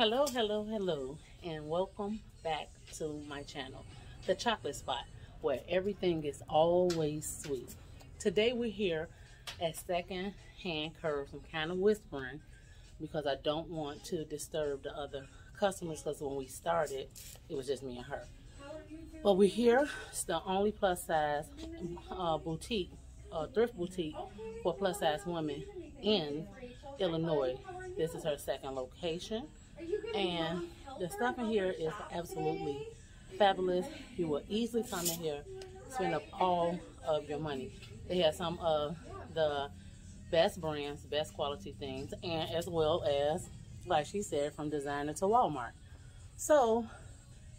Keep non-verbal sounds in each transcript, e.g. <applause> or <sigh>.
Hello, hello, hello, and welcome back to my channel, The Chocolate Spot, where everything is always sweet. Today we're here at Second Hand Curves. I'm kind of whispering because I don't want to disturb the other customers because when we started, it was just me and her. But we're here. It's the only plus size uh, boutique, uh, thrift boutique for plus size women in Illinois. This is her second location. And the stuff in here is absolutely fabulous. You will easily come in here, spend up all of your money. They have some of the best brands, best quality things, and as well as, like she said, from designer to Walmart. So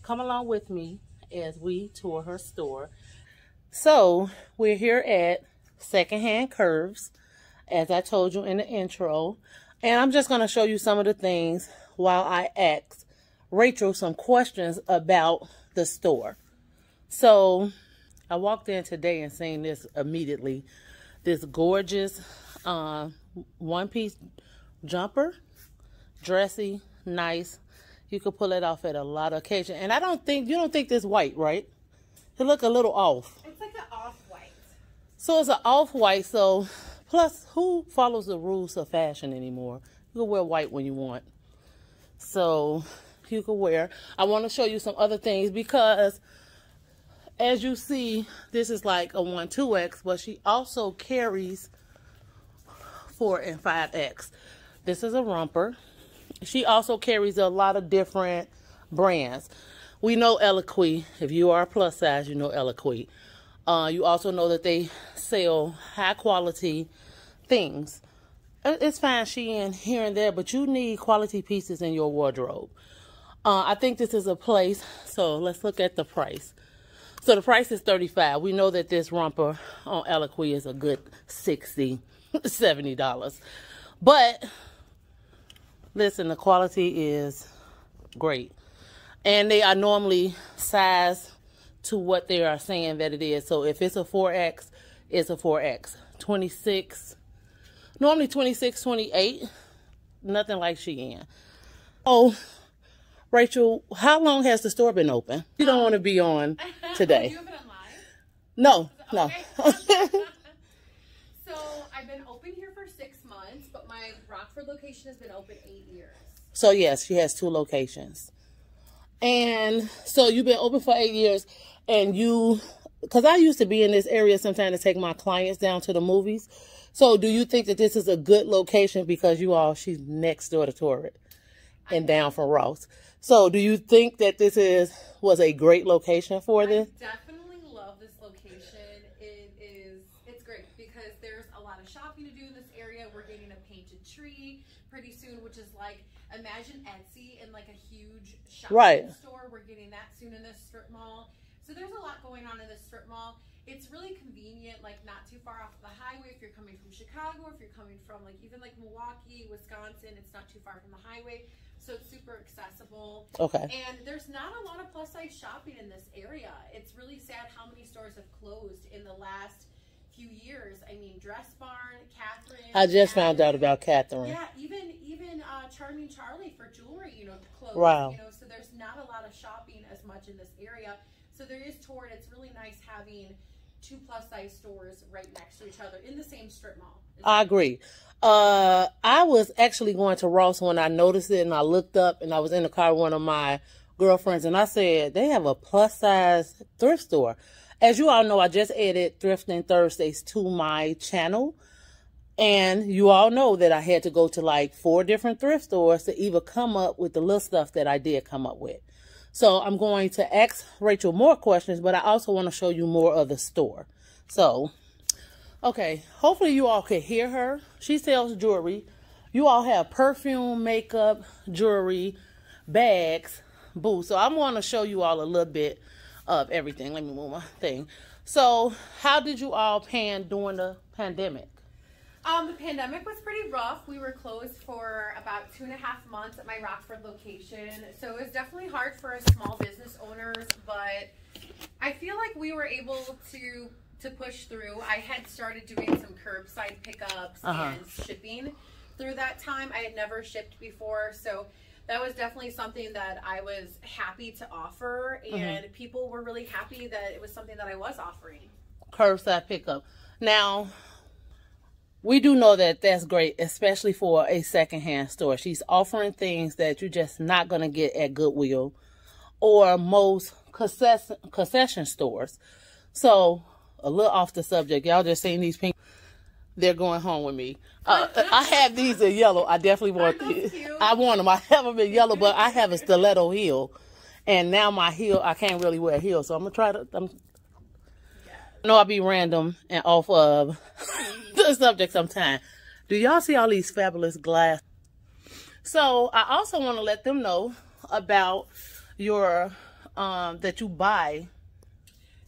come along with me as we tour her store. So we're here at Secondhand Curves, as I told you in the intro. And I'm just going to show you some of the things while I asked Rachel some questions about the store. So I walked in today and seen this immediately. This gorgeous uh, one-piece jumper. Dressy, nice. You could pull it off at a lot of occasions. And I don't think, you don't think this white, right? It look a little off. It's like an off-white. So it's an off-white. So plus, who follows the rules of fashion anymore? You can wear white when you want. So you can wear. I want to show you some other things because as you see, this is like a 1-2X, but she also carries 4 and 5X. This is a romper. She also carries a lot of different brands. We know Eloquii. If you are plus size, you know Eloquii. Uh, you also know that they sell high quality things. It's fine she in here and there, but you need quality pieces in your wardrobe. Uh, I think this is a place. So let's look at the price. So the price is 35 We know that this romper on Eloquii is a good 60 <laughs> $70. But listen, the quality is great. And they are normally sized to what they are saying that it is. So if it's a 4X, it's a 4X. 26 Normally 26, 28. Nothing like Shein. Oh, Rachel, how long has the store been open? You don't want to be on <laughs> today. you have it online? No, no. <laughs> <laughs> so I've been open here for six months, but my Rockford location has been open eight years. So yes, she has two locations. And so you've been open for eight years and you, because I used to be in this area sometimes to take my clients down to the movies. So do you think that this is a good location because you all, she's next door to Torrid and down from Ross. So do you think that this is, was a great location for this? I definitely love this location. It is, it's great because there's a lot of shopping to do in this area. We're getting a painted tree pretty soon, which is like, imagine Etsy in like a huge shopping right. store. We're getting that soon in this strip mall. So there's a lot going on in this strip mall it's really convenient, like not too far off the highway if you're coming from Chicago, if you're coming from like even like Milwaukee, Wisconsin, it's not too far from the highway. So it's super accessible. Okay. And there's not a lot of plus size shopping in this area. It's really sad how many stores have closed in the last few years. I mean, Dress Barn, Catherine. I just Catherine, found out about Catherine. Yeah, even even uh, Charming Charlie for jewelry, you know, closed. Wow. You know, so there's not a lot of shopping as much in this area. So there is Torrid. It's really nice having two plus size stores right next to each other in the same strip mall. I agree. Uh, I was actually going to Ross when I noticed it and I looked up and I was in the car with one of my girlfriends and I said, they have a plus size thrift store. As you all know, I just added Thrifting Thursdays to my channel. And you all know that I had to go to like four different thrift stores to even come up with the little stuff that I did come up with. So I'm going to ask Rachel more questions, but I also want to show you more of the store. So, okay, hopefully you all can hear her. She sells jewelry. You all have perfume, makeup, jewelry, bags, boo. So I'm going to show you all a little bit of everything. Let me move my thing. So how did you all pan during the pandemic? Um, the pandemic was pretty rough. We were closed for about two and a half months at my Rockford location. So it was definitely hard for us small business owners, but I feel like we were able to to push through. I had started doing some curbside pickups uh -huh. and shipping through that time. I had never shipped before, so that was definitely something that I was happy to offer, Mm-hmm. and people were really happy that it was something that I was offering. curbside pickup. Now, we do know that that's great, especially for a secondhand store. She's offering things that you're just not going to get at Goodwill or most concession, concession stores. So, a little off the subject. Y'all just seen these pink. They're going home with me. Uh, <laughs> I have these in yellow. I definitely want these. I want them. I have them in yellow, but I have a stiletto heel. And now my heel, I can't really wear heels. So I'm going to try to, I'm I know I'll be random and off of subject sometime. Do y'all see all these fabulous glass? So I also want to let them know about your um that you buy.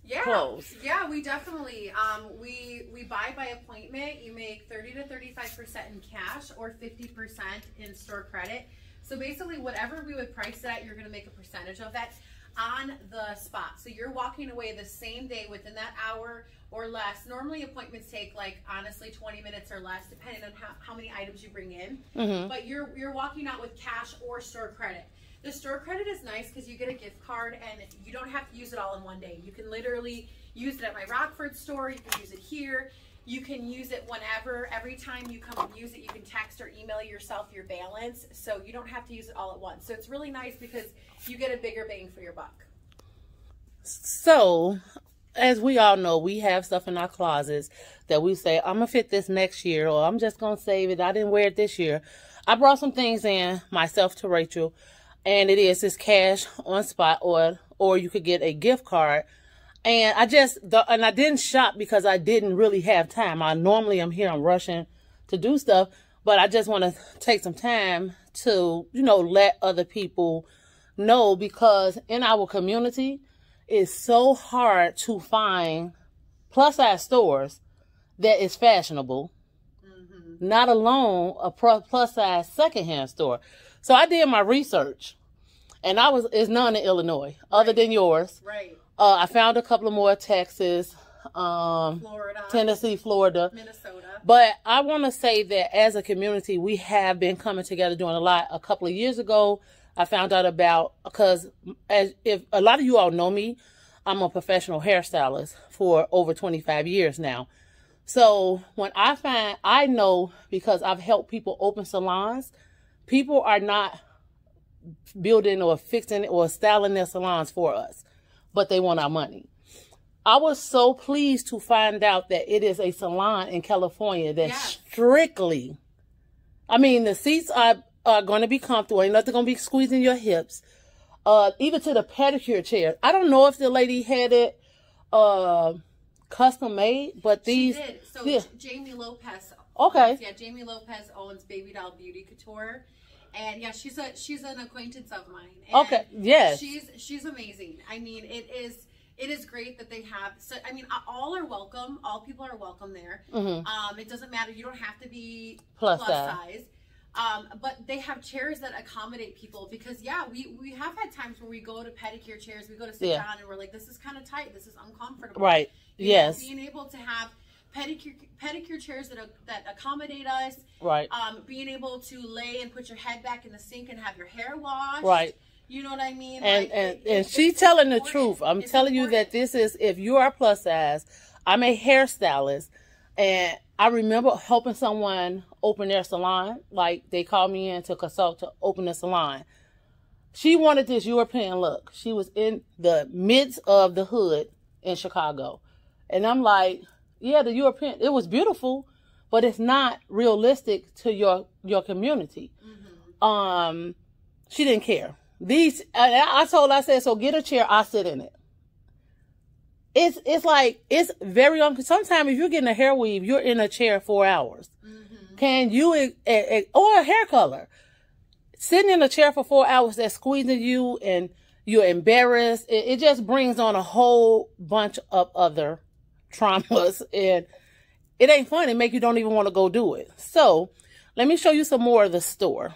Yeah, Clothes. yeah, we definitely um, we we buy by appointment. You make thirty to thirty five percent in cash or fifty percent in store credit. So basically, whatever we would price it at, you're going to make a percentage of that on the spot. So you're walking away the same day within that hour or less. Normally, appointments take like honestly twenty minutes or less, depending on how, how many items you bring in. Mm-hmm. But you're you're walking out with cash or store credit. The store credit is nice because you get a gift card and you don't have to use it all in one day. You can literally use it at my Rockford store. You can use it here. You can use it whenever. Every time you come and use it, you can text or email yourself your balance. So you don't have to use it all at once. So it's really nice because you get a bigger bang for your buck. So, as we all know, we have stuff in our closets that we say, I'm going to fit this next year or I'm just going to save it. I didn't wear it this year. I brought some things in myself to Rachel and it is this cash on spot or or you could get a gift card. And I just the, and I didn't shop because I didn't really have time. I normally I'm here I'm rushing to do stuff, but I just want to take some time to, you know, let other people know because in our community it's so hard to find plus size stores that is fashionable mm-hmm. not alone a plus size secondhand store. So I did my research, and I was is none in Illinois other Right. than yours. Right. Uh, I found a couple of more Texas, um, Florida, Tennessee, Florida. Minnesota. But I want to say that as a community, we have been coming together doing a lot. A couple of years ago, I found out about because as if a lot of you all know me, I'm a professional hairstylist for over 25 years now. So when I find, I know because I've helped people open salons, people are not building or fixing or styling their salons for us, but they want our money. I was so pleased to find out that it is a salon in California that Yes. strictly, I mean, the seats are, are going to be comfortable. Ain't nothing going to be squeezing your hips. Uh, even to the pedicure chair. I don't know if the lady had it, uh, custom made, but these, she did. So yeah. Jamie Lopez. Okay. Yeah, Jamie Lopez owns Baby Doll Beauty Couture, and yeah, she's a she's an acquaintance of mine. And Okay, yes. She's she's amazing. I mean, it is it is great that they have. So I mean, all are welcome. All people are welcome there. Mhm. Um, it doesn't matter. You don't have to be Plus plus, size. size. Um, but they have chairs that accommodate people because yeah, we we have had times where we go to pedicure chairs, we go to sit Yeah. down and we're like, this is kind of tight, this is uncomfortable. right. You know, Yes. being able to have pedicure pedicure chairs that that accommodate us. Right. Um, being able to lay and put your head back in the sink and have your hair washed. Right. You know what I mean? and Like, and it- and she's telling the truth. I'm It's telling you that this is if you are plus size. I'm a hairstylist, and I remember helping someone open their salon. Like they called me in to consult to open the salon. She wanted this European look. She was in the midst of the hood in Chicago, and I'm like, yeah, the European. It was beautiful, but it's not realistic to your your community Mm-hmm. um she didn't care these I, I told i said so get a chair i sit in it it's it's like it's very un sometimes if you're getting a hair weave you're in a chair four hours Mhm. can you eh, eh, or a hair color sitting in a chair for four hours that's squeezing you and you're embarrassed it, it just brings on a whole bunch of other traumas <laughs> and it ain't fun it make you don't even want to go do it so let me show you some more of the store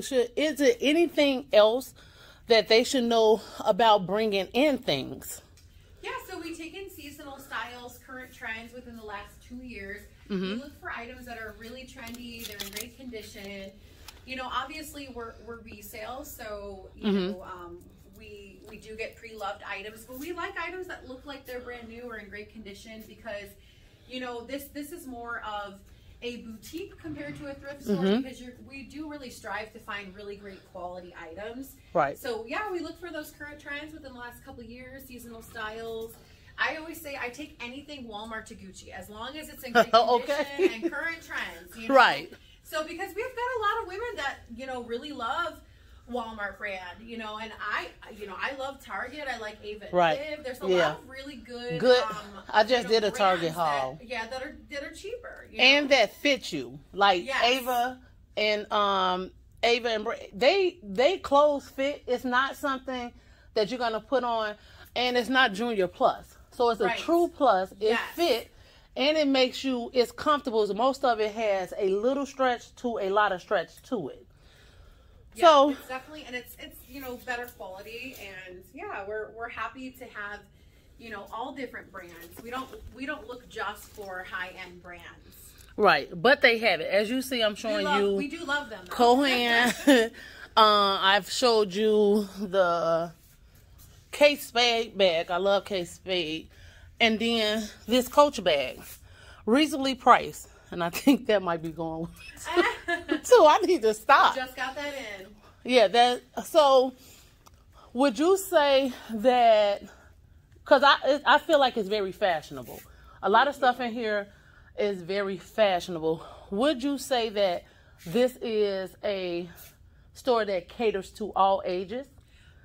should, is there anything else that they should know about bringing in things Yeah, so we take in seasonal styles, current trends within the last two years. Mm-hmm. We look for items that are really trendy, they're in great condition. you know, obviously we're we're resale, so you Mhm. know, um, we do get pre-loved items, but we like items that look like they're brand new or in great condition because, you know, this this is more of a boutique compared to a thrift store Mhm. because you're, we do really strive to find really great quality items. Right. So yeah, we look for those current trends within the last couple of years, seasonal styles. I always say I take anything Walmart to Gucci as long as it's in <laughs> great condition Okay. and current trends. You know? Right. So because we've got a lot of women that you know really love Walmart brand, you know, and I, you know, I love Target. I like Ava Right. There's a Yeah. lot of really good. Good. Um, I just you know, did a Target haul. That, yeah, that are that are cheaper. You know? and that fit you like Yes. ava and um ava and Bra- they they clothes fit it's not something that you're gonna put on and it's not junior plus so it's a Right. true plus it Yes. fit and it makes you it's comfortable most of it has a little stretch to a lot of stretch to it Yeah, so it's definitely, and it's it's you know better quality, and yeah, we're we're happy to have you know all different brands. We don't we don't look just for high end brands. right but they have it as you see i'm showing love, you we do love them. though. Cohen. <laughs> <laughs> uh, I've showed you the Kate Spade bag. I love Kate Spade. And then this Coach bag, reasonably priced. And I think that might be going too. <laughs> I need to stop. Just got that in. Yeah, that. So, would you say that? Because I I feel like it's very fashionable. A lot of stuff in here is very fashionable. Would you say that this is a store that caters to all ages?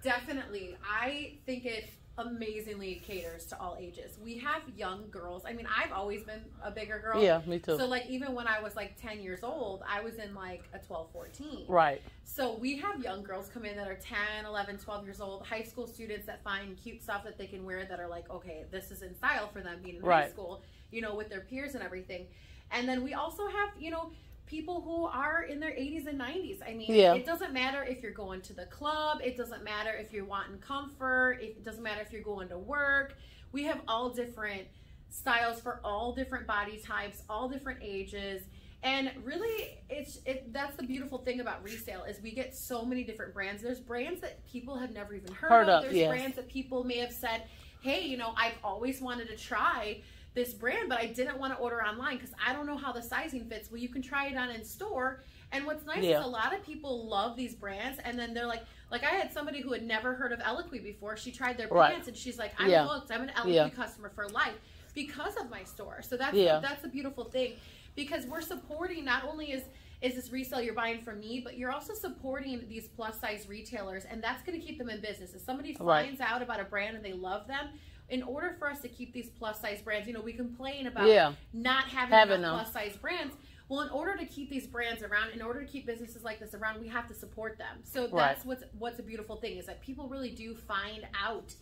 Definitely. I think it amazingly caters to all ages. We have young girls. I mean, I've always been a bigger girl. Yeah, me too. So like even when I was like 10 years old, I was in like a 12, 14. Right. So we have young girls come in that are 10, 11, 12 years old, high school students that find cute stuff that they can wear that are like, okay, this is in style for them being in high school, you know, with their peers and everything. And then we also have, you know, people who are in their 80s and 90s. I mean, Yeah. it doesn't matter if you're going to the club, it doesn't matter if you're wanting comfort, it doesn't matter if you're going to work. We have all different styles for all different body types, all different ages. And really, it's it. That's the beautiful thing about resale is we get so many different brands. There's brands that people have never even heard, Heard of. There's yes. brands that people may have said, "Hey, you know, I've always wanted to try this brand, but I didn't want to order online because I don't know how the sizing fits." Well, you can try it on in store. And what's nice Yeah. is a lot of people love these brands, and then they're like, like I had somebody who had never heard of Eloquii before. She tried their Right. pants, and she's like, "I'm Yeah. hooked. I'm an Eloquii Yeah. customer for life because of my store." So that's Yeah. that's a beautiful thing because we're supporting not only is is this resale you're buying from me, but you're also supporting these plus size retailers, and that's going to keep them in business. If somebody Right. finds out about a brand and they love them, in order for us to keep these plus size brands, you know, we complain about Yeah. not having Having plus size brands. Well, in order to keep these brands around, in order to keep businesses like this around, we have to support them. So that's Right. what's what's a beautiful thing is that people really do find out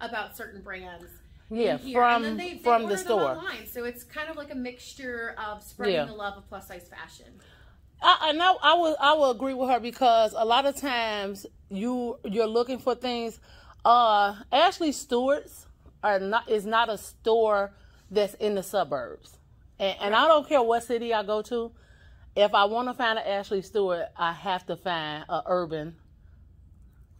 about certain brands Yeah, from and then they, they from the store. online. So it's kind of like a mixture of spreading Yeah. the love of plus size fashion. I, I know I will I will agree with her because a lot of times you you're looking for things. Uh, Ashley Stewart's are not is not a store that's in the suburbs, and, and I don't care what city I go to. If I want to find an Ashley Stewart, I have to find a urban.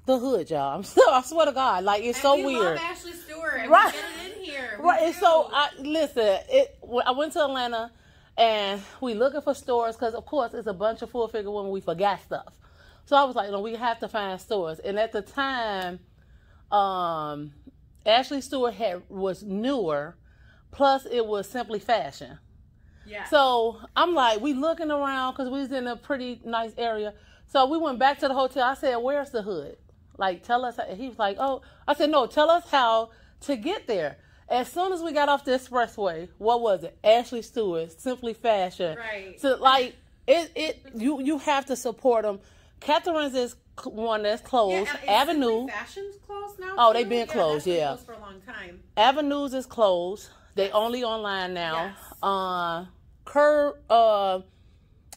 The hood, y'all. <laughs> I'm so, I swear to God, like it's And so we weird. love Ashley Stewart. And Right. We get it in here. We Right. And so I listen. It. I went to Atlanta, and we looking for stores because of course it's a bunch of full figure women. We forgot stuff. So I was like, no, we have to find stores. And at the time, um, Ashley Stewart had was newer, plus it was simply fashion. yeah. So I'm like, we looking around because we was in a pretty nice area. So we went back to the hotel. I said, "Where's the hood? Like, tell us." He was like, "Oh," I said, "No, tell us how to get there." As soon as we got off the expressway, what was it? Ashley Stewart, Simply Fashion. Right. So like, it it you you have to support them. Catherine's is one that's closed. Yeah, Avenue. Fashion's closed now. Oh, they've been yeah, closed, yeah. closed for a long time. Avenues is closed. They only online now. Yes. Uh, Cur, uh,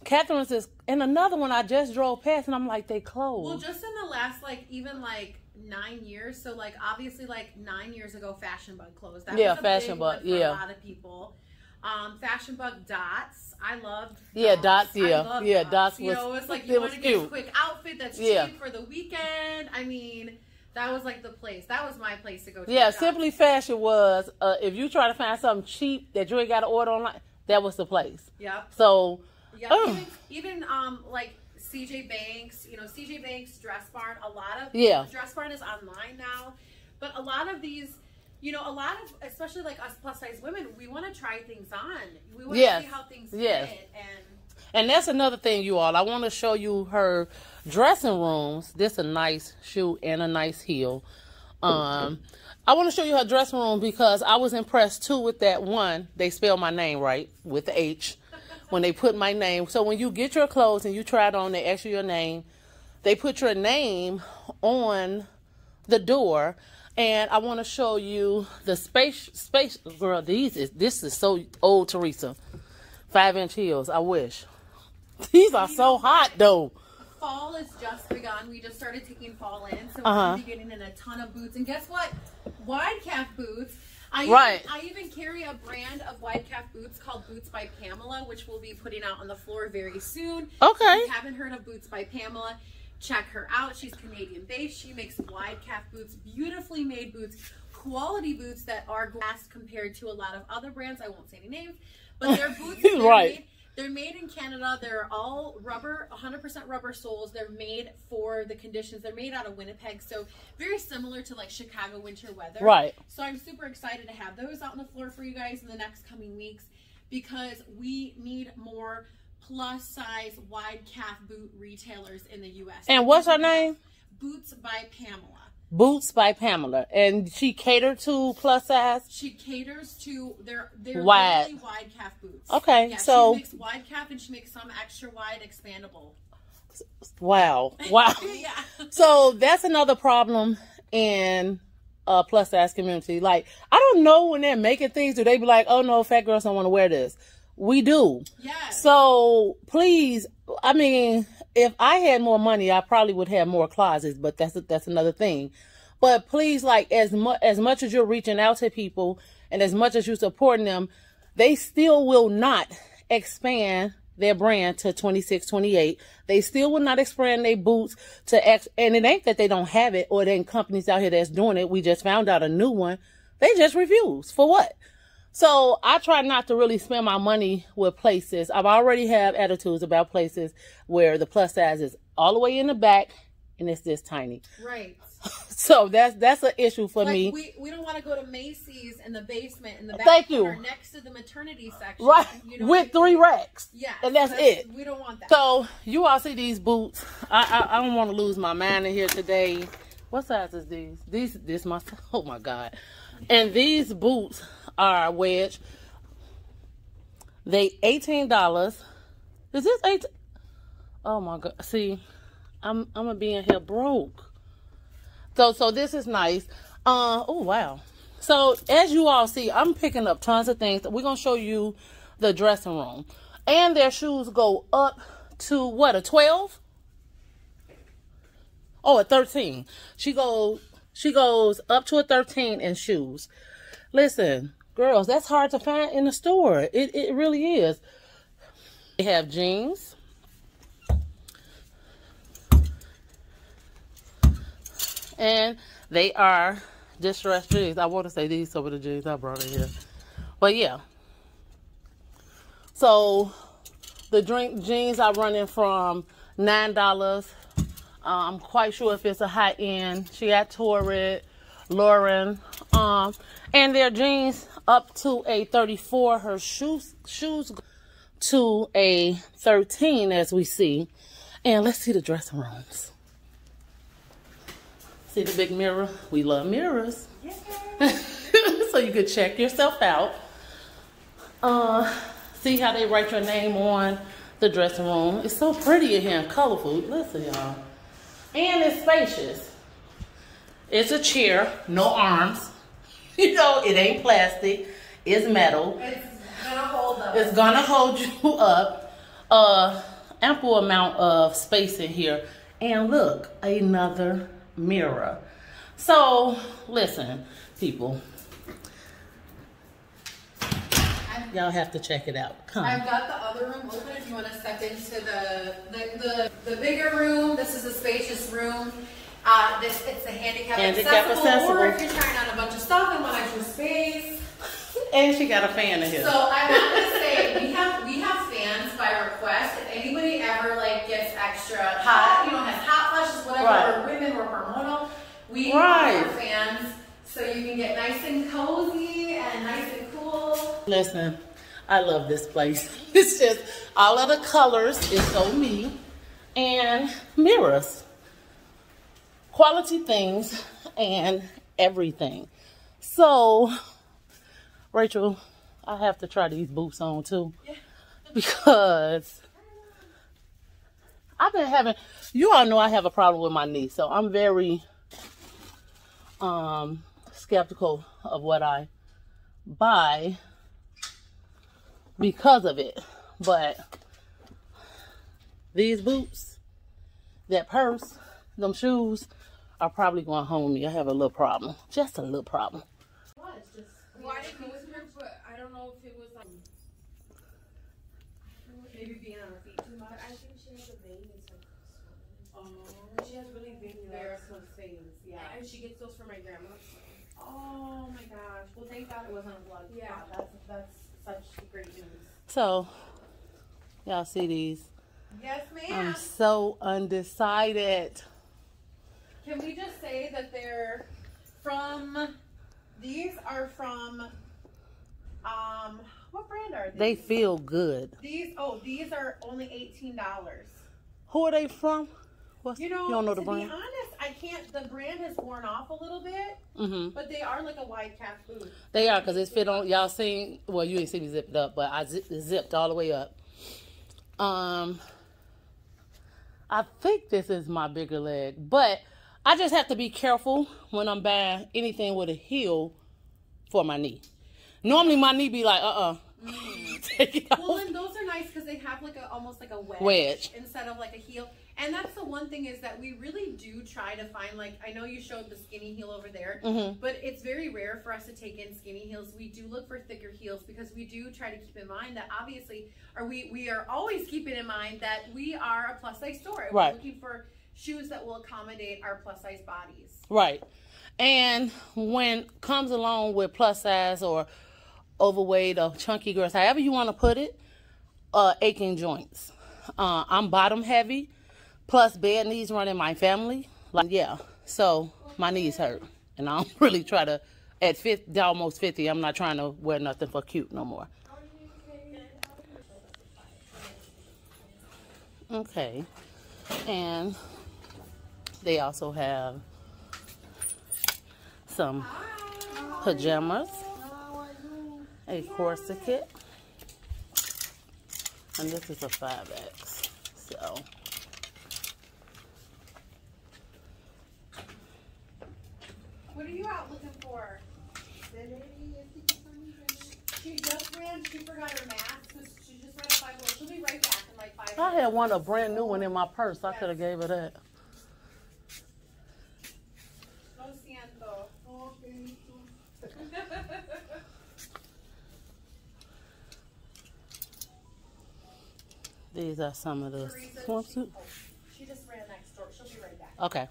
Catherine's is, and another one I just drove past, and I'm like, they closed. Well, just in the last like even like nine years. So like obviously like nine years ago, Fashion Bug closed. That Yeah, Fashion Bug, yeah. a lot of people. Um, Fashion Bug Dots. I loved. Yeah, Dots, yeah. Yeah, Dots You was- know, it's like you want to get a quick outfit that's Yeah. cheap for the weekend. I mean, that was like the place. That was my place to go to. Yeah. Simply Fashion was uh, if you try to find something cheap that you ain't got to order online, that was the place. Yep. So Yeah, Oh. even, even um like CJ Banks, you know, CJ Banks, Dress Barn, a lot of Yeah. Dress Barn is online now, but a lot of these, you know, a lot of especially like us plus size women, we want to try things on. We want to Yes. see how things Yes. fit, and And that's another thing, you all. I want to show you her dressing rooms. This a nice shoe and a nice heel. Um, I want to show you her dressing room because I was impressed too with that one. They spell my name right with the H <laughs> when they put my name. So when you get your clothes and you try it on, they ask you your name. They put your name on the door. And I want to show you the space space girl. These is this is so old, Theresa. Five inch heels. I wish. These are so hot though. fall is just begun. We just started taking fall in, so we're Uh-huh. gonna be getting in a ton of boots. And guess what? Wide calf boots. I Right. Even, I even carry a brand of wide calf boots called Boots by Pamela, which we'll be putting out on the floor very soon. Okay. If you haven't heard of Boots by Pamela, check her out. She's Canadian based. She makes wide calf boots, beautifully made boots, quality boots that are glass compared to a lot of other brands. I won't say any names, but they're <laughs> boots. They're Right. Made, they're made in Canada. They're all rubber, 100% rubber soles. They're made for the conditions. They're made out of Winnipeg, so very similar to like Chicago winter weather. Right. So I'm super excited to have those out on the floor for you guys in the next coming weeks because we need more plus size wide calf boot retailers in the U.S. And what's her name? Boots by Pamela. Boots by Pamela. And she catered to plus size. She caters to their their Wide. really wide calf boots. Okay, yeah, so- she makes wide calf and she makes some extra wide expandable. Wow. Wow. <laughs> yeah. so that's another problem in uh plus size community. Like I don't know when they're making things, do they be like, oh no, fat girls don't want to wear this? We do. Yes. So please, I mean, if I had more money, I probably would have more closets, but that's that's another thing. But please, like as much as much as you're reaching out to people and as much as you're supporting them, they still will not expand their brand to 26, 28. They still will not expand their boots to X. And it ain't that they don't have it or there ain't companies out here that's doing it. We just found out a new one. They just refuse. For what? So I try not to really spend my money with places. I've already have attitudes about places where the plus size is all the way in the back and it's this tiny. right. <laughs> So that's that's an issue for Like me. we, we don't want to go to Macy's in the basement in the back Thank you. next to the maternity section. right. You know With three racks. Yeah. And that's it. We don't want that. So you all see these boots. I I, I don't want to lose my mind in here today. What size is these? These this my <laughs> oh my god. And these boots are wedge. They eighteen dollars. Is this eight? Oh my god. See, I'm I'm gonna be in here broke. So so this is nice. Uh oh wow. So as you all see, I'm picking up tons of things. We're gonna show you the dressing room. And their shoes go up to what, a 12? Oh, a 13. She goes she goes up to a 13 in shoes. Listen, girls, that's hard to find in the store. It it really is. They have jeans. And they are distressed jeans. I want to say these some of the jeans I brought in here. But yeah. So the drink jeans are running from nine dollars. Uh, I'm quite sure if it's a high end. She got Torrid, Lauren, um, and their jeans up to a 34. Her shoes shoes to a 13, as we see. And let's see the dressing rooms. See the big mirror? We love mirrors. <laughs> so you could check yourself out. Uh, see how they write your name on the dressing room. It's so pretty in here and colorful. Listen, y'all. And it's spacious. It's a chair, no arms. <laughs> You know, it ain't plastic. It's metal. It's gonna hold them. It's gonna hold <laughs> you up. Uh, ample amount of space in here. And look, another mirror. So, listen, people. Y'all have to check it out. Come. I've got the other room open if you want to step into the, the, the, the bigger room. This is a spacious room. Uh, this It's a handicap, Handicap accessible. Or if you're trying on a bunch of stuff and want extra space. And she got a fan in here. So I'm not gonna say we have we have fans by request. If anybody ever like gets extra hot, you know, has hot flashes, whatever, Right. or women or hormonal, we Right. offer fans so you can get nice and cozy and nice and cool. Listen, I love this place. <laughs> It's just all of the colors is so me and mirrors. Quality things and everything. So, Rachel, I have to try these boots on too. Because I've been having you all know I have a problem with my knee, so I'm very um skeptical of what I buy because of it. But these boots, that purse, them shoes are probably going home with me. I have a little problem. Just a little problem. Well, it's just Well, I didn't go but I don't know if it was maybe being on her feet too much. I think she has a vein. Oh, She has really veins. Yeah. And she gets those from my grandma. Oh my gosh. Well, thank God it wasn't a blood Yeah. that's such great news. So, y'all see these? Yes, ma'am. I'm so undecided. Can we just say that they're from? These are from. Um, what brand are these? They feel good. These oh these are only eighteen dollars. Who are they from? What's, You know, don't know the to brand? be honest, I can't. The brand has worn off a little bit, Mm-hmm. but they are like a wide calf boot. They are because it's fit on. Y'all seen? Well, you ain't see me zip it up, but I zip, zipped all the way up. Um, I think this is my bigger leg, but I just have to be careful when I'm buying anything with a heel for my knee. Normally, my knee be like, uh, uh <laughs> take it Well, and those are nice because they have like a almost like a wedge, Wedge. instead of like a heel. And that's the one thing is that we really do try to find like I know you showed the skinny heel over there, Mhm. but it's very rare for us to take in skinny heels. We do look for thicker heels because we do try to keep in mind that obviously, or we we are always keeping in mind that we are a plus size store. We're Right. looking for shoes that will accommodate our plus size bodies. Right. And when comes along with plus size or overweight or chunky girls, however you want to put it, uh, aching joints. Uh, I'm bottom heavy, plus bad knees run in my family. Like yeah, so my knees hurt, and I don't <laughs> really try to. At 50, almost 50, I'm not trying to wear nothing for cute no more. Okay. And they also have some pajamas, a corset, and this is a 5X. So, What are you out looking for? She just ran. She forgot her mask. so She just ran a five. She'll be right back in like five. I had one, a brand new one in my purse. I could have gave her that. These are some of the Theresa, swimsuit. she, oh, she just ran next door. She'll be right back. Okay.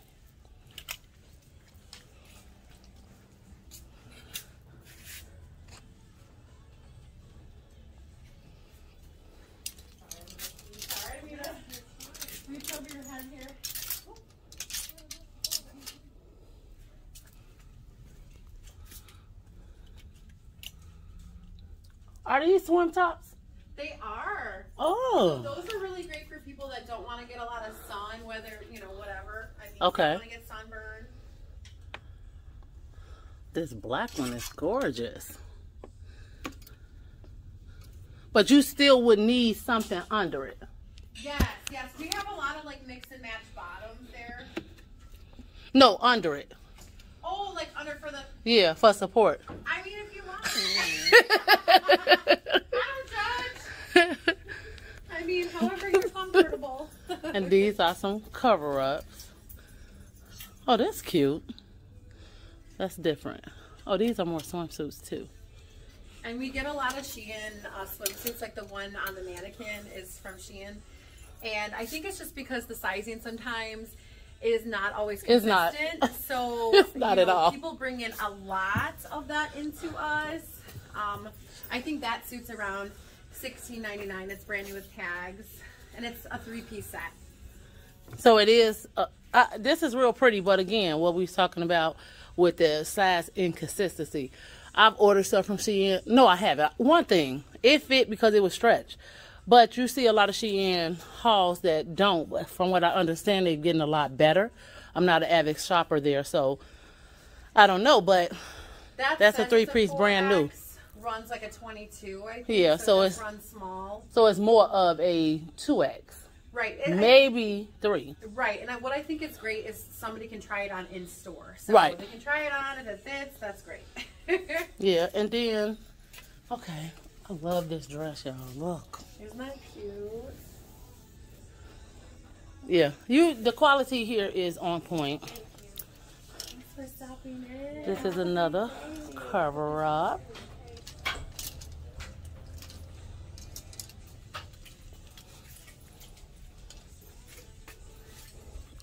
Reach over your head here. Are these swim tops? Oh. Those are really great for people that don't want to get a lot of sun, whether you know whatever. I mean, Okay. Want to get sunburned. This black one is gorgeous. But you still would need something under it. Yes, yes. We have a lot of like mix and match bottoms there. No, under it. Oh, like under for the. Yeah, for support. I mean, if you want. <laughs> I don't judge. I mean, however you're comfortable. <laughs> and these are some cover ups. Oh, that's cute. That's different. Oh, these are more swimsuits too. And we get a lot of Shein uh, swimsuits, like the one on the mannequin is from Shein. And I think it's just because the sizing sometimes is not always It's not. consistent. <laughs> So It's not at all. People bring in a lot of that into us. Um, I think that suits around sixteen ninety nine. It's brand new with tags, and it's a three piece set. So it is. Uh, uh, this is real pretty, but again, what we was talking about with the size inconsistency. I've ordered stuff from Shein. No, I haven't. One thing, if it fit because it was stretched. But you see a lot of Shein hauls that don't. But From what I understand, they're getting a lot better. I'm not an avid shopper there, so I don't know. But That That's a three-piece brand new. 4X, Runs like a twenty two. I think. Yeah, so it it's- runs small. so it's more of a two X, Right. And I- maybe three. Right, and I, what I think is great is somebody can try it on in store. So Right. They can try it on if it fits. That's great. <laughs> Yeah, and then okay, I love this dress, y'all. Look. Isn't that cute? Yeah, you. The quality here is on point. Thanks for stopping in. This is another cover up.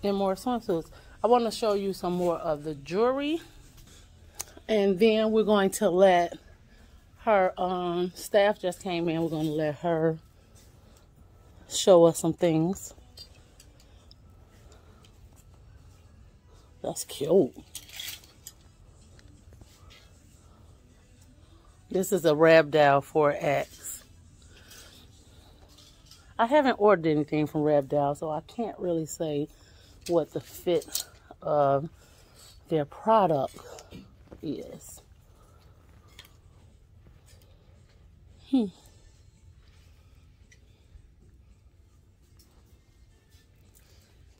And more swimsuits. I want to show you some more of the jewelry. And then we're going to let her um, staff just came in. We're going to let her show us some things. That's cute. This is a Rabdow 4X. I haven't ordered anything from Rabdow, so I can't really say what the fit of their product is. Hmm.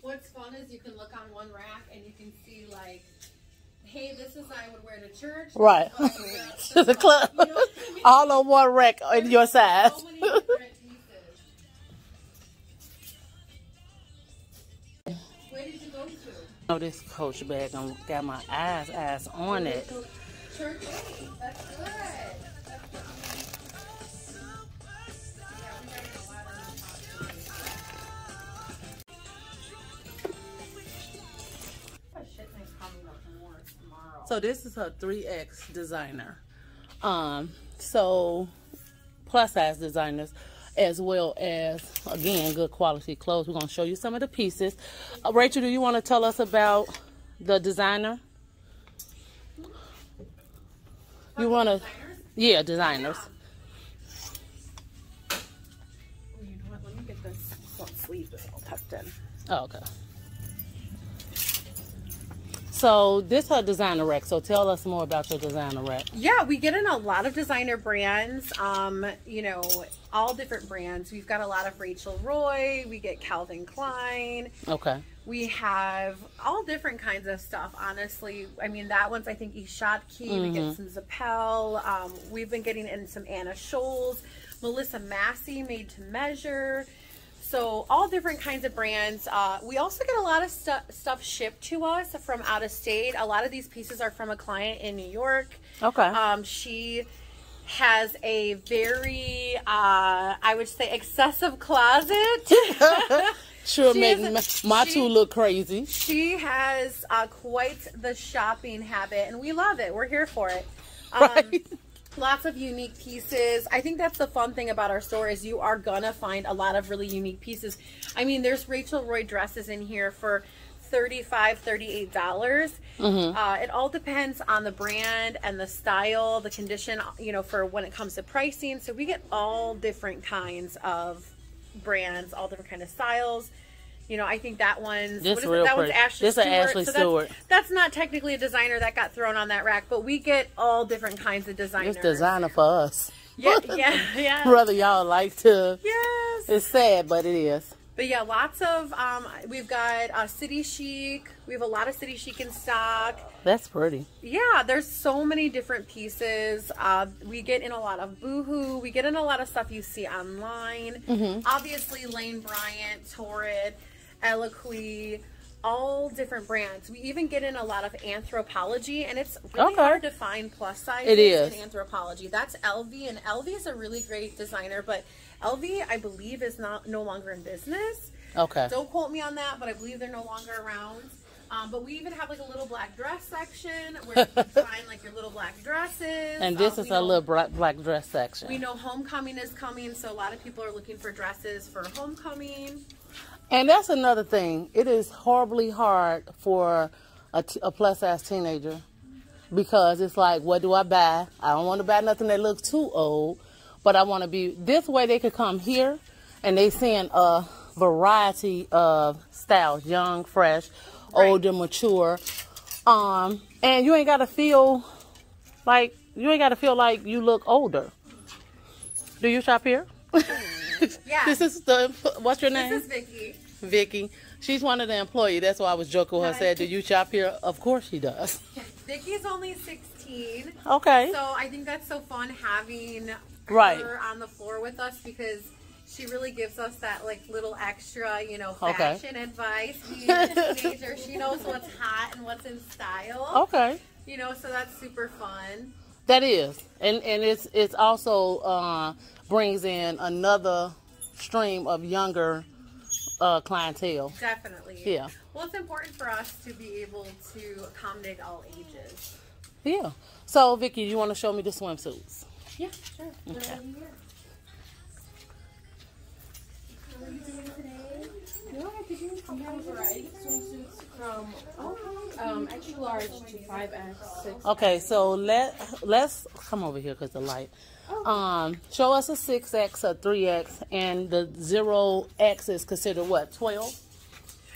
What's fun is you can look on one rack and you can see like, hey, this is I would wear to church. Right. is what I would wear out To <laughs> the club. You know I mean? All on one rack in your size. So know this Coach bag. I got my eyes eyes on it. So this is her 3X designer. Um, so plus size designers as well as again good quality clothes. We're gonna show you some of the pieces. Uh, Rachel, do you want to tell us about the designer? You want to? Yeah, designers. Oh, you know what? Let me get this front sleeve all tucked in. Oh, okay. So this her designer rack. So tell us more about your designer rack. Yeah, we get in a lot of designer brands. Um, you know, all different brands. We've got a lot of Rachel Roy. We get Calvin Klein. Okay. We have all different kinds of stuff. Honestly, I mean that one's I think eShakti. We Mm-hmm. get some Zappel. Um, we've been getting in some Anna Scholz, Melissa Masse, made to measure. So all different kinds of brands. Uh, we also get a lot of stu- stuff shipped to us from out of state. A lot of these pieces are from a client in New York. Okay. Um, she has a very, uh, I would say, excessive closet. <laughs> <laughs> Sure, make my she- two look crazy. she has uh, quite the shopping habit, and we love it. We're here for it. Um, <laughs> Right. Lots of unique pieces. I think that's the fun thing about our store is you are gonna find a lot of really unique pieces. I mean, there's Rachel Roy dresses in here for 35 38 dollars uh, it all depends on the brand and the style the condition you know for when it comes to pricing so we get all different kinds of brands all different kind of styles you know i think that one's This real that one's pretty. ashley This stewart Ashley so that's, Stewart. that's not technically a designer that got thrown on that rack but we get all different kinds of designers It's designer for us. yeah <laughs> yeah yeah Whether y'all like to, yes it's sad, but it is. But yeah, lots of um, we've got uh, City Chic. We have a lot of City Chic in stock. That's pretty. Yeah, there's so many different pieces. Uh, we get in a lot of Boohoo. We get in a lot of stuff you see online. Obviously, Lane Bryant, Torrid, Eloquii. all different brands. We even get in a lot of Anthropologie, and it's really Okay. hard to find plus size It is. in Anthropologie. That's LV, and LV is a really great designer, but LV, I believe, is not no longer in business. Okay. Don't quote me on that, but I believe they're no longer around. Um, but we even have like a little black dress section where you can <laughs> find like your little black dresses. And this Um, is a know- little black, black dress section. We know homecoming is coming, so a lot of people are looking for dresses for homecoming. And that's another thing. It is horribly hard for a, t- a plus size teenager because it's like, what do I buy? I don't want to buy nothing that looks too old, but I want to be this way. They could come here and they seeing a variety of styles, young, fresh, older, mature. Um, and you ain't got to feel like you ain't got to feel like you look older. Do you shop here? <laughs> Yeah. This is the what's your name? This is Vicky. Vicky. She's one of the employees. That's why I was joking with her. Said, "Do you shop here?" Of course she does. <laughs> Vicky's only 16, Okay. so I think that's so fun having Right. her on the floor with us because she really gives us that like little extra, you know, Okay. fashion advice. Being <laughs> a teenager, she knows what's hot and what's in style. Okay. You know, so that's super fun. That is, and and it's it's also uh, brings in another stream of younger uh, clientele. Definitely. Yeah. Well, it's important for us to be able to accommodate all ages. Yeah. So Vicky, you want to show me the swimsuits? Yeah, sure. Okay. You know what I could do? Have a variety of swimsuits from um, extra large to 5X, 6 Okay, so let let's come over here because the light. Um, show us a six X, a three X, and the zero X is considered what twelve?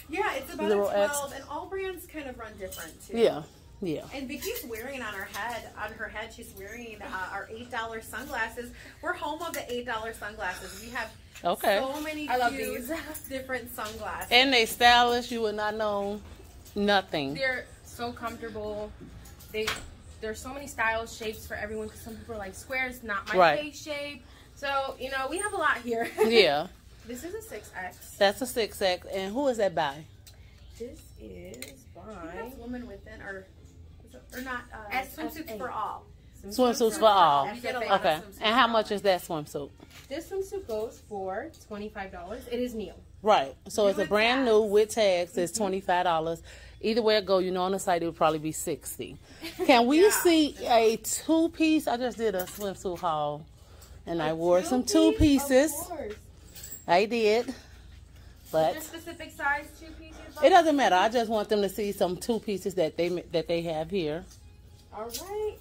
Yeah, it's about Zero a X. 12, and all brands kind of run different too. Yeah, yeah. And Vicky's wearing on her head, on her head, she's wearing uh, our eight dollar sunglasses. We're home of the eight dollar sunglasses. We have Okay. so many I love cute these. <laughs> different sunglasses. And they stylish. You would not know nothing. They're so comfortable. They there's so many styles, shapes for everyone. Because some people are like squares, not my Right. face shape. So you know we have a lot here. <laughs> Yeah, this is a six X. that's a six X. And who is that by? This is by That's women within, or or not? Uh, S- swimsuits S- for all. Swimsuits for all. We get Okay. And how much is that swimsuit? This swimsuit goes for twenty five dollars. It is new. Right. So it's a brand tags. new with tags. It's twenty five dollars. Either way it go, you know, on the site it would probably be sixty. <laughs> Can we Yeah. see a two piece? I just did a swimsuit haul, and I wore some two pieces. Of course. I did, but Your specific size two pieces. it doesn't matter. I just want them to see some two pieces that they that they have here. All right.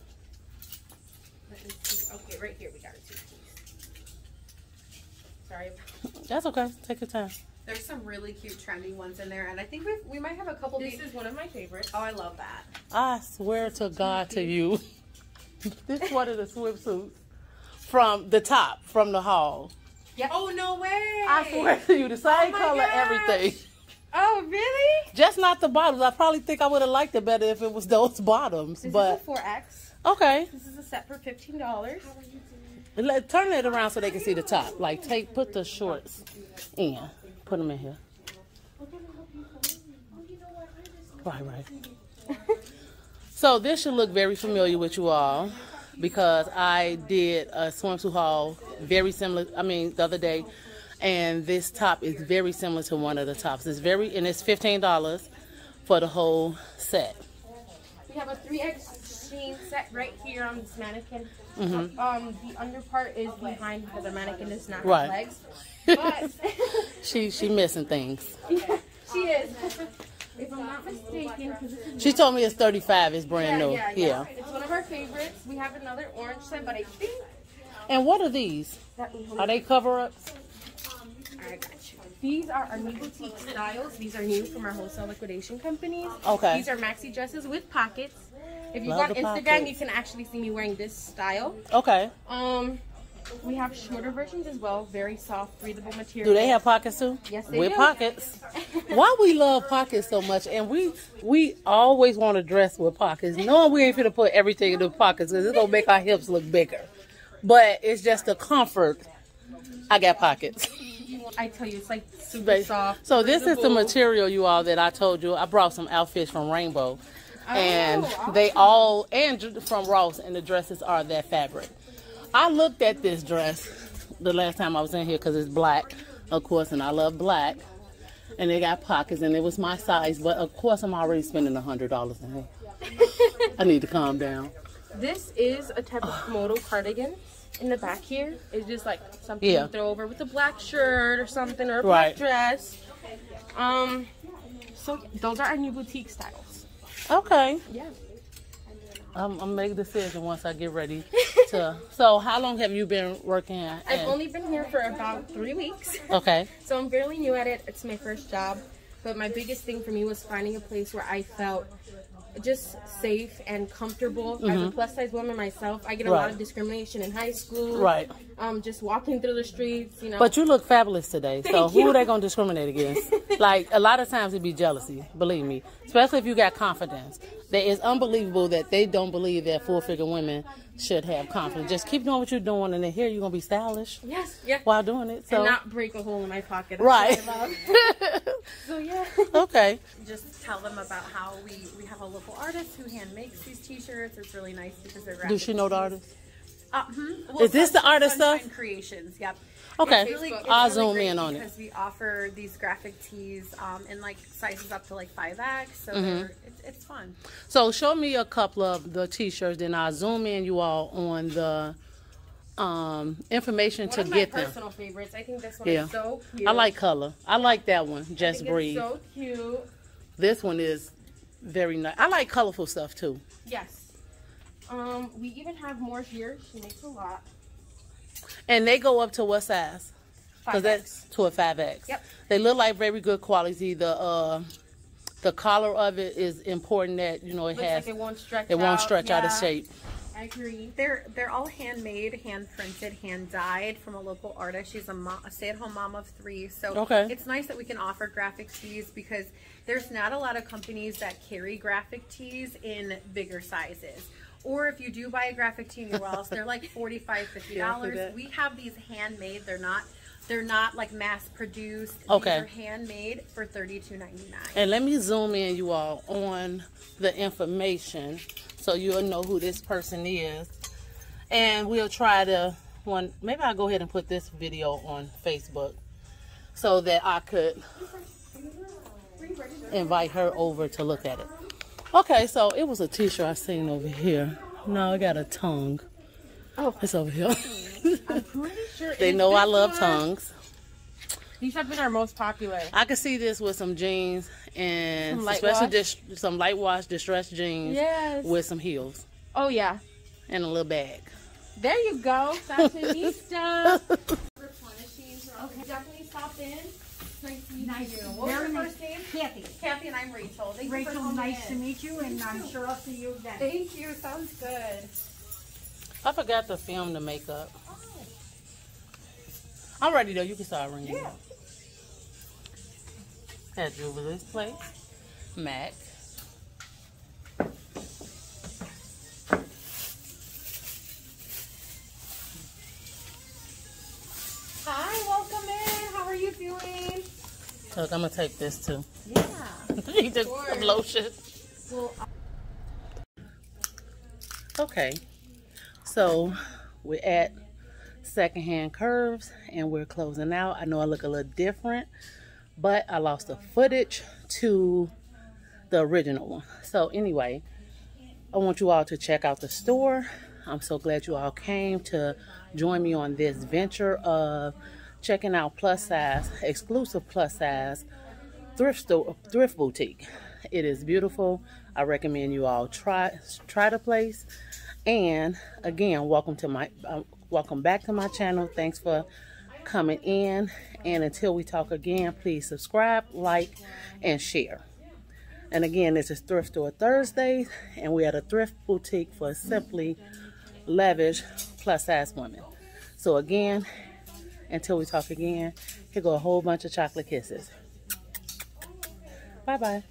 Let me see. Okay, right here we got a two piece. Sorry. That's okay. Take your time. There's some really cute trendy ones in there, and I think we we might have a couple. This be- is one of my favorites. oh, I love that. I swear to God to you, <laughs> this one of the swimsuits from the top from the haul. Oh no way! I swear to you, the oh same my color, gosh. everything. Oh really? Just not the bottoms. I probably think I would have liked it better if it was those bottoms. This but is a four X. okay, This is a set for fifteen dollars. Let, turn it around so they can see the top. Like take, put the shorts in, put them in here. Right, right. <laughs> so this should look very familiar with you all because I did a swimsuit haul very similar. I mean, the other day, and this top is very similar to one of the tops. It's very and it's fifteen dollars for the whole set. We have a three X jean set right here on this mannequin. Mhm. Um, the under part is behind because the mannequin does not Right. have legs. <laughs> But She she missing things. <laughs> she is. <laughs> If I'm not mistaken, She told me it's thirty five. It's brand yeah, new. yeah, yeah, It's one of our favorites. We have another orange set, but I think And what are these? Are they cover ups? I got you. These are our new boutique styles. These are new from our wholesale liquidation companies. Okay. These are maxi dresses with pockets. If you go on Instagram, pockets. you can actually see me wearing this style. Okay. Um, we have shorter versions as well. Very soft, breathable material. Do they have pockets too? Yes, they with do. pockets. <laughs> Why we love pockets so much, and we we always want to dress with pockets, knowing we ain't finna put everything in the pockets because it's gonna make our hips look bigger. But it's just the comfort. I got pockets. I tell you, it's like super soft. So this is the material, you all, that I told you. I brought some outfits from Rainbow, oh, and Oh, they all and from Ross, and the dresses are that fabric. I looked at this dress the last time I was in here because it's black, of course, and I love black. And they got pockets, and it was my size, but of course I'm already spending a hundred dollars in here. <laughs> I need to calm down. This is a type of kimono cardigan. In the back here. It's just like something Yeah. you throw over with a black shirt or something or a Right. black dress. Um, so those are our new boutique styles. Okay, Yeah. I'm, I'm make a decision once I get ready to. So how long have you been working? At, I've only been here for about three weeks, okay. so I'm fairly new at it. It's my first job, but my biggest thing for me was finding a place where I felt just safe and comfortable. As a plus size woman myself, I get a lot Mm-hmm. Of discrimination in high school. Right. Um, just walking through the streets, you know. But you look fabulous today. <laughs> So Thank who are they gonna discriminate against? <laughs> like a lot of times it'd be jealousy, believe me. Especially if you got confidence. That is unbelievable that they don't believe that full figure women should have confidence. Just keep doing what you're doing and then here you're gonna be stylish yes, yeah. while doing it. So and not break a hole in my pocket. Right. I'm <laughs> so yeah. okay. Just tell them about how we, we have a local artist who hand makes these t-shirts. It's really nice because they're Do graphic she know the artist? Uh, hmm. Well, Is this the artist stuff? Creations, yep. Okay. Really, I'll really zoom in on it. because we offer these graphic tees um, in like sizes up to like 5X, so Mm-hmm. it's, it's fun. So show me a couple of the t-shirts, then I'll zoom in you all on the um, information One to get them. personal favorites. I think this one Yeah. is so cute. I like color. I like that one. Just breathe. It's so cute. This one is very nice. I like colorful stuff too. Yes. Um, we even have more here. She makes a lot. And they go up to what size? Because 5X. that's to a five X. Yep. They look like very good quality. The uh, the collar of it is important that you know it Looks has. like it won't stretch. it won't out. stretch out of shape. I agree. They're they're all handmade, hand printed, hand dyed from a local artist. She's a, a stay at home mom of three, so Okay. it's nice that we can offer graphic tees because there's not a lot of companies that carry graphic tees in bigger sizes. Or if you do buy a graphic tee anywhere else, they're like <laughs> 45 50 Yeah, I see dollars. that. we have these handmade. They're not they're not like mass produced. Okay. These are handmade for 32.99. And let me zoom in you all on the information so you'll know who this person is. And we'll try to one maybe I'll go ahead and put this video on Facebook so that I could invite her over to look at it. Okay, so it was a t-shirt I seen over here. No, I got a tongue. Oh. It's over here. Pretty sure <laughs> they know I love one. tongues. These have been our most popular. I could see this with some jeans and Some light especially some light wash distressed jeans Yes. with some heels Oh yeah. and a little bag. There you go, fashionista. <laughs> <laughs> okay, definitely stop in. Nice to meet you. What was Very your nice. first name? Kathy. Kathy and I'm Rachel. Thank you for Rachel, coming nice to in. meet you, and I'm sure I'll see you again. Thank you. Sounds good. I forgot to film the makeup. Oh. I'm ready though. You can start ringing. Yeah. At Jubilee's Place, Mac. Look, I'm gonna take this too. Yeah. <laughs> you took some lotion. Well, Okay, so we're at Secondhand Curves and we're closing out. I know I look a little different, but I lost the footage to the original one. So anyway, I want you all to check out the store. I'm so glad you all came to join me on this venture of checking out plus size, exclusive plus size thrift store, thrift boutique. It is beautiful. I recommend you all try try the place. And again, welcome to my uh, welcome back to my channel. Thanks for coming in. And until we talk again, please subscribe, like, and share. And again, this is Thrift Store Thursdays, and we're at a thrift boutique for simply lavish plus size women. So again, until we talk again, here go a whole bunch of chocolate kisses. Bye bye.